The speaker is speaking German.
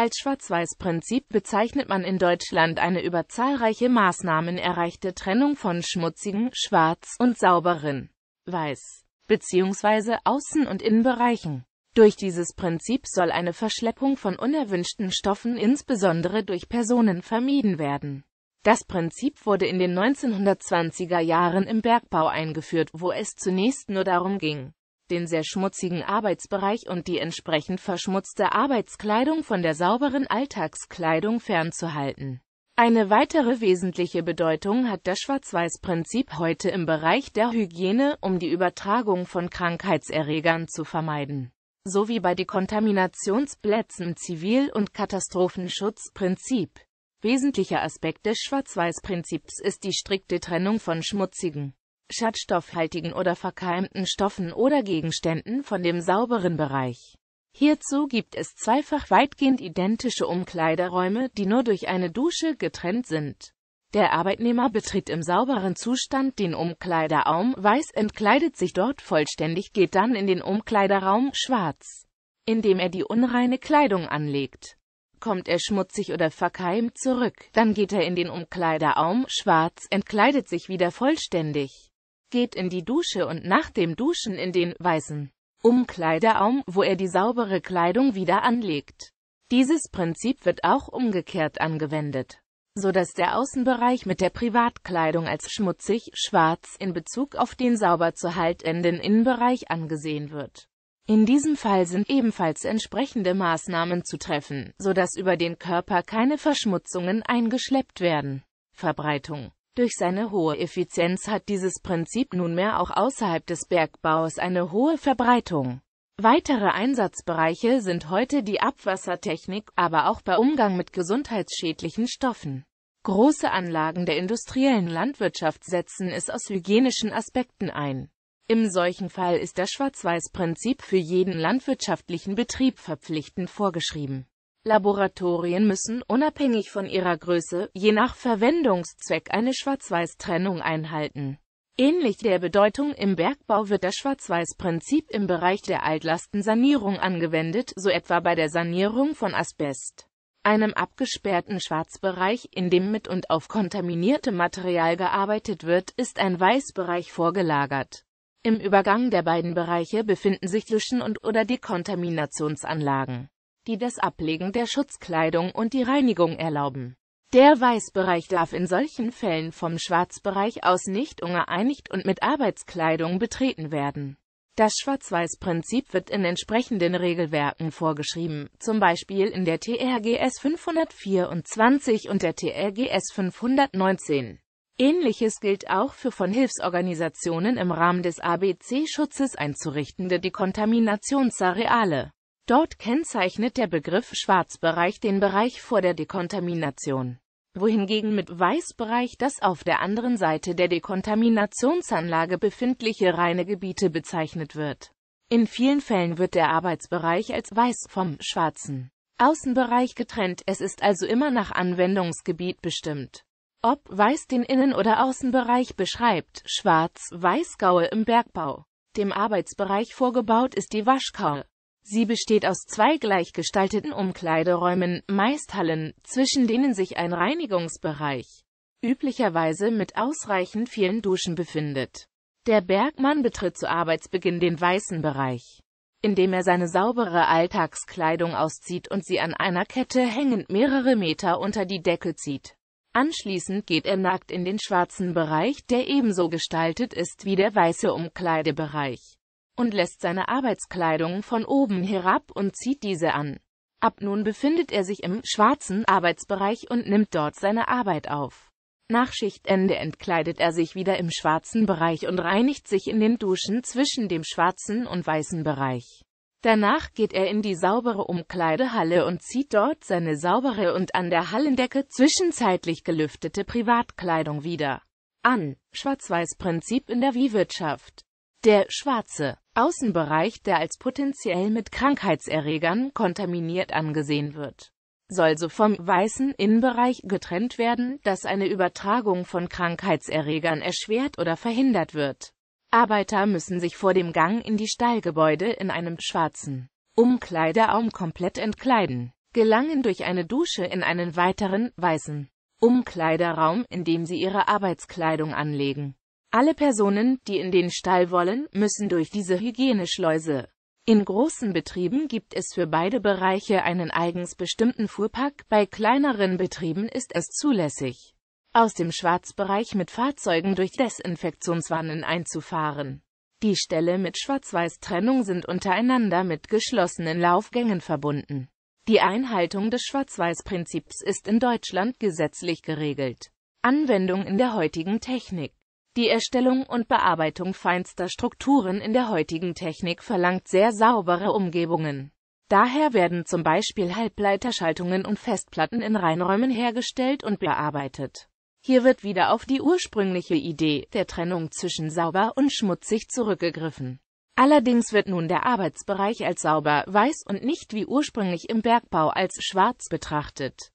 Als Schwarz-Weiß-Prinzip bezeichnet man in Deutschland eine über zahlreiche Maßnahmen erreichte Trennung von schmutzigen, schwarz und sauberen, weiß, bzw. Außen- und Innenbereichen. Durch dieses Prinzip soll eine Verschleppung von unerwünschten Stoffen insbesondere durch Personen vermieden werden. Das Prinzip wurde in den 1920er Jahren im Bergbau eingeführt, wo es zunächst nur darum ging, den sehr schmutzigen Arbeitsbereich und die entsprechend verschmutzte Arbeitskleidung von der sauberen Alltagskleidung fernzuhalten. Eine weitere wesentliche Bedeutung hat das Schwarz-Weiß-Prinzip heute im Bereich der Hygiene, um die Übertragung von Krankheitserregern zu vermeiden. Sowie bei Dekontaminationsplätzen Zivil- und Katastrophenschutzprinzip. Wesentlicher Aspekt des Schwarz-Weiß-Prinzips ist die strikte Trennung von schmutzigen, schadstoffhaltigen oder verkeimten Stoffen oder Gegenständen von dem sauberen Bereich. Hierzu gibt es zweifach weitgehend identische Umkleideräume, die nur durch eine Dusche getrennt sind. Der Arbeitnehmer betritt im sauberen Zustand den Umkleideraum weiß, entkleidet sich dort vollständig, geht dann in den Umkleideraum schwarz, indem er die unreine Kleidung anlegt. Kommt er schmutzig oder verkeimt zurück, dann geht er in den Umkleideraum schwarz, entkleidet sich wieder vollständig geht in die Dusche und nach dem Duschen in den weißen Umkleideraum, wo er die saubere Kleidung wieder anlegt. Dieses Prinzip wird auch umgekehrt angewendet, so dass der Außenbereich mit der Privatkleidung als schmutzig, schwarz in Bezug auf den sauber zu haltenden Innenbereich angesehen wird. In diesem Fall sind ebenfalls entsprechende Maßnahmen zu treffen, so dass über den Körper keine Verschmutzungen eingeschleppt werden. Verbreitung durch seine hohe Effizienz hat dieses Prinzip nunmehr auch außerhalb des Bergbaus eine hohe Verbreitung. Weitere Einsatzbereiche sind heute die Abwassertechnik, aber auch bei Umgang mit gesundheitsschädlichen Stoffen. Große Anlagen der industriellen Landwirtschaft setzen es aus hygienischen Aspekten ein. Im solchen Fall ist das Schwarz-Weiß-Prinzip für jeden landwirtschaftlichen Betrieb verpflichtend vorgeschrieben. Laboratorien müssen, unabhängig von ihrer Größe, je nach Verwendungszweck eine Schwarz-Weiß-Trennung einhalten. Ähnlich der Bedeutung im Bergbau wird das Schwarz-Weiß-Prinzip im Bereich der Altlastensanierung angewendet, so etwa bei der Sanierung von Asbest. Einem abgesperrten Schwarzbereich, in dem mit und auf kontaminierte Material gearbeitet wird, ist ein Weißbereich vorgelagert. Im Übergang der beiden Bereiche befinden sich Duschen und oder Dekontaminationsanlagen die das Ablegen der Schutzkleidung und die Reinigung erlauben. Der Weißbereich darf in solchen Fällen vom Schwarzbereich aus nicht ungeeinigt und mit Arbeitskleidung betreten werden. Das Schwarz-Weiß-Prinzip wird in entsprechenden Regelwerken vorgeschrieben, zum Beispiel in der TRGS 524 und der TRGS 519. Ähnliches gilt auch für von Hilfsorganisationen im Rahmen des ABC-Schutzes einzurichtende Dekontaminationsareale. Dort kennzeichnet der Begriff Schwarzbereich den Bereich vor der Dekontamination, wohingegen mit Weißbereich das auf der anderen Seite der Dekontaminationsanlage befindliche reine Gebiete bezeichnet wird. In vielen Fällen wird der Arbeitsbereich als weiß vom schwarzen Außenbereich getrennt, es ist also immer nach Anwendungsgebiet bestimmt. Ob weiß den Innen- oder Außenbereich beschreibt, schwarz-weiß-Gaue im Bergbau. Dem Arbeitsbereich vorgebaut ist die Waschkaue. Sie besteht aus zwei gleichgestalteten Umkleideräumen, meist Hallen, zwischen denen sich ein Reinigungsbereich, üblicherweise mit ausreichend vielen Duschen befindet. Der Bergmann betritt zu Arbeitsbeginn den weißen Bereich, indem er seine saubere Alltagskleidung auszieht und sie an einer Kette hängend mehrere Meter unter die Decke zieht. Anschließend geht er nackt in den schwarzen Bereich, der ebenso gestaltet ist wie der weiße Umkleidebereich und lässt seine Arbeitskleidung von oben herab und zieht diese an. Ab nun befindet er sich im schwarzen Arbeitsbereich und nimmt dort seine Arbeit auf. Nach Schichtende entkleidet er sich wieder im schwarzen Bereich und reinigt sich in den Duschen zwischen dem schwarzen und weißen Bereich. Danach geht er in die saubere Umkleidehalle und zieht dort seine saubere und an der Hallendecke zwischenzeitlich gelüftete Privatkleidung wieder an. Schwarz-Weiß-Prinzip in der Viehwirtschaft. Der schwarze Außenbereich, der als potenziell mit Krankheitserregern kontaminiert angesehen wird, soll so vom weißen Innenbereich getrennt werden, dass eine Übertragung von Krankheitserregern erschwert oder verhindert wird. Arbeiter müssen sich vor dem Gang in die Stallgebäude in einem schwarzen Umkleideraum komplett entkleiden. gelangen durch eine Dusche in einen weiteren, weißen Umkleideraum, in dem sie ihre Arbeitskleidung anlegen. Alle Personen, die in den Stall wollen, müssen durch diese Hygieneschleuse. In großen Betrieben gibt es für beide Bereiche einen eigens bestimmten Fuhrpark, bei kleineren Betrieben ist es zulässig, aus dem Schwarzbereich mit Fahrzeugen durch Desinfektionswannen einzufahren. Die Ställe mit Schwarz-Weiß-Trennung sind untereinander mit geschlossenen Laufgängen verbunden. Die Einhaltung des Schwarz-Weiß-Prinzips ist in Deutschland gesetzlich geregelt. Anwendung in der heutigen Technik Die Erstellung und Bearbeitung feinster Strukturen in der heutigen Technik verlangt sehr saubere Umgebungen. Daher werden zum Beispiel Halbleiterschaltungen und Festplatten in Reinräumen hergestellt und bearbeitet. Hier wird wieder auf die ursprüngliche Idee der Trennung zwischen sauber und schmutzig zurückgegriffen. Allerdings wird nun der Arbeitsbereich als sauber, weiß und nicht wie ursprünglich im Bergbau als schwarz betrachtet